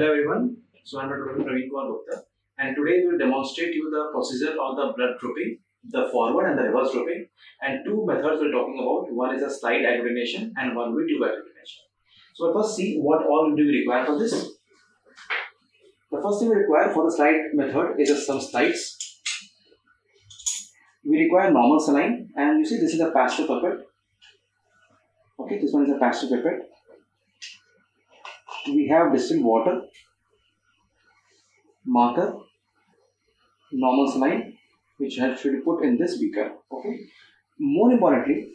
Hello everyone. So I'm Dr. Praveen Kumar Gupta and today we will demonstrate you the procedure of the blood grouping, the forward and the reverse grouping and two methods we're talking about. One is a slide agglutination and one with tube agglutination. So first see what all do we require for this. The first thing we require for the slide method is some slides. We require normal saline and you see this is a pasteur pipette. Okay, this one is a pasteur pipette we have distilled water, marker, normal saline, which should be put in this beaker. Okay. More importantly,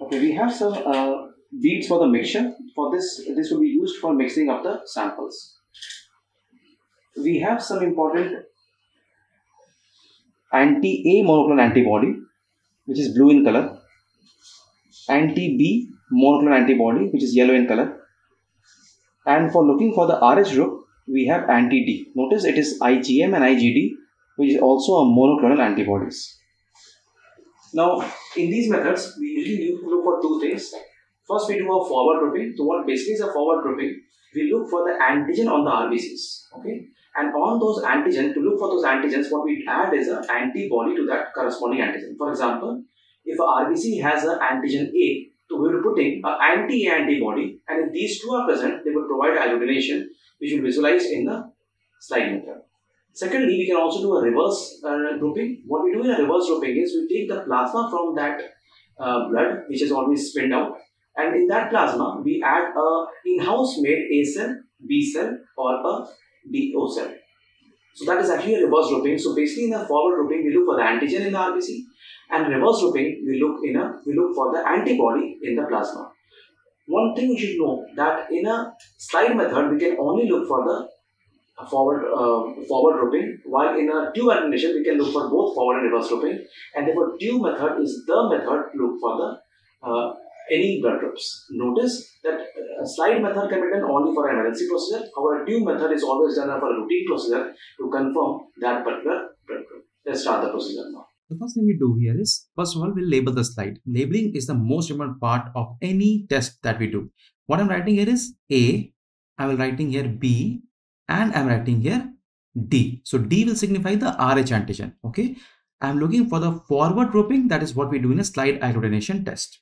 okay, we have some uh, beads for the mixture. For this, this will be used for mixing of the samples. We have some important anti-A monoclonal antibody, which is blue in color, anti-B monoclonal antibody, which is yellow in color, and for looking for the RH group, we have anti-D. Notice it is IgM and IgD, which is also a monoclonal antibodies. Now, in these methods, we usually look for two things. First, we do a forward grouping. So, what basically is a forward grouping? We look for the antigen on the RBCs. Okay, and on those antigen, to look for those antigens, what we add is an antibody to that corresponding antigen. For example, if a RBC has an antigen A, so we will putting an anti-antibody and if these two are present, they will provide illumination, which will visualize in the slide method. Secondly, we can also do a reverse uh, grouping. What we do in a reverse grouping is we take the plasma from that uh, blood which is always spinned out and in that plasma we add a in-house made A cell, B cell or a DO cell. So that is actually a reverse grouping. So basically in a forward grouping we look for the antigen in the RBC and reverse grouping we look in a we look for the antibody in the plasma. One thing you should know that in a slide method we can only look for the forward uh, forward grouping while in a tube agglutination we can look for both forward and reverse grouping and therefore tube method is the method to look for the uh, any blood drops. Notice that a slide method can be done only for an emergency procedure. However, tube method is always done for a routine procedure to confirm that particular blood group. Let's start the procedure now. The first thing we do here is, first of all, we'll label the slide. Labeling is the most important part of any test that we do. What I'm writing here is A, I will writing here B, and I'm writing here D. So D will signify the RH antigen, okay? I'm looking for the forward grouping, that is what we do in a slide agglutination test.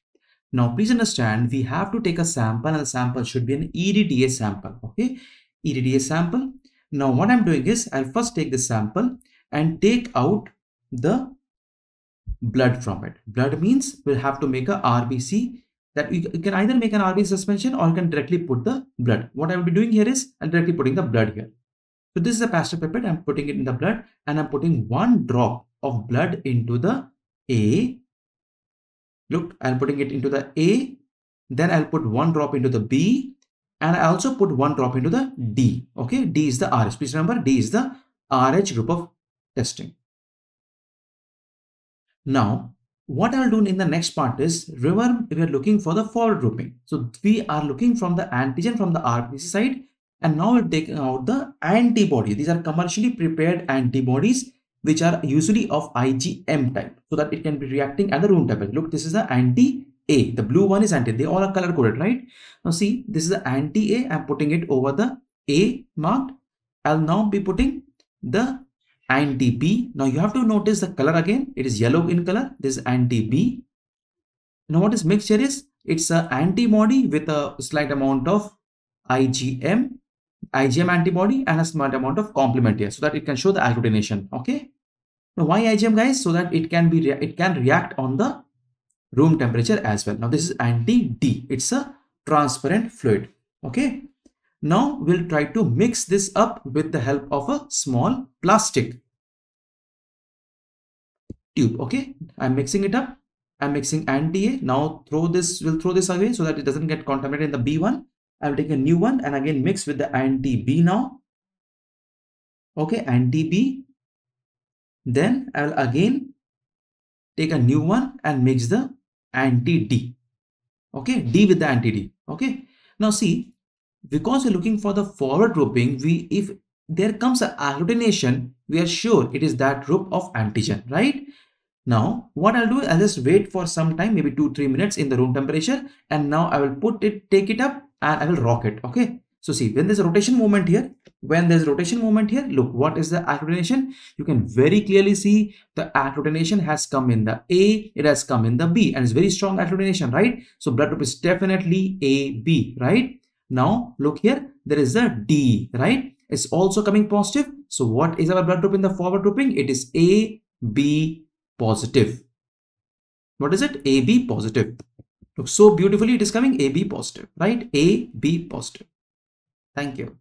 Now, please understand, we have to take a sample and the sample should be an EDTA sample, okay? EDTA sample. Now, what I'm doing is, I'll first take the sample and take out the blood from it. Blood means we'll have to make a RBC that you can either make an RBC suspension or you can directly put the blood. What I will be doing here is I'm directly putting the blood here. So this is a pasteur pipette. I'm putting it in the blood and I'm putting one drop of blood into the A. Look, I'm putting it into the A. Then I'll put one drop into the B and I also put one drop into the D. Okay, D is the RH. Please remember D is the RH group of testing. Now, what I'll do in the next part is, remember we are looking for the forward grouping. So we are looking from the antigen from the RBC side and now we're taking out the antibody. These are commercially prepared antibodies which are usually of IgM type so that it can be reacting at the room temperature. Look, this is the anti-A. The blue one is anti. They all are color coded, right? Now see, this is the anti-A. I'm putting it over the A marked. I'll now be putting the anti-B. Now you have to notice the color again. It is yellow in color. This is anti-B. Now what is mixture is? it's an antibody with a slight amount of IgM, IgM antibody and a small amount of complement here so that it can show the agglutination. Okay. Now why IgM guys? So that it can be it can react on the room temperature as well. Now this is anti-D. It's a transparent fluid. Okay. Now we'll try to mix this up with the help of a small plastic tube. Okay, I'm mixing it up. I'm mixing anti-A. Now throw this, we'll throw this away so that it doesn't get contaminated in the B1. I'll take a new one and again mix with the anti-B now. Okay, anti-B. Then I'll again take a new one and mix the anti-D. Okay, D with the anti-D. Okay, now see, because we're looking for the forward grouping, we if there comes an agglutination, we are sure it is that group of antigen, right? Now, what I'll do, I'll just wait for some time, maybe two, three minutes in the room temperature. And now I will put it, take it up and I will rock it. Okay. So see, when there's a rotation movement here, when there's rotation movement here, look, what is the accretion? You can very clearly see the accretion has come in the A, it has come in the B, and it's very strong accretion, right? So blood group is definitely AB, right? Now look here, there is a D, right? It's also coming positive. So what is our blood group in the forward grouping? It is AB positive. What is it? AB positive. Look so beautifully it is coming AB positive, right? AB positive. Thank you.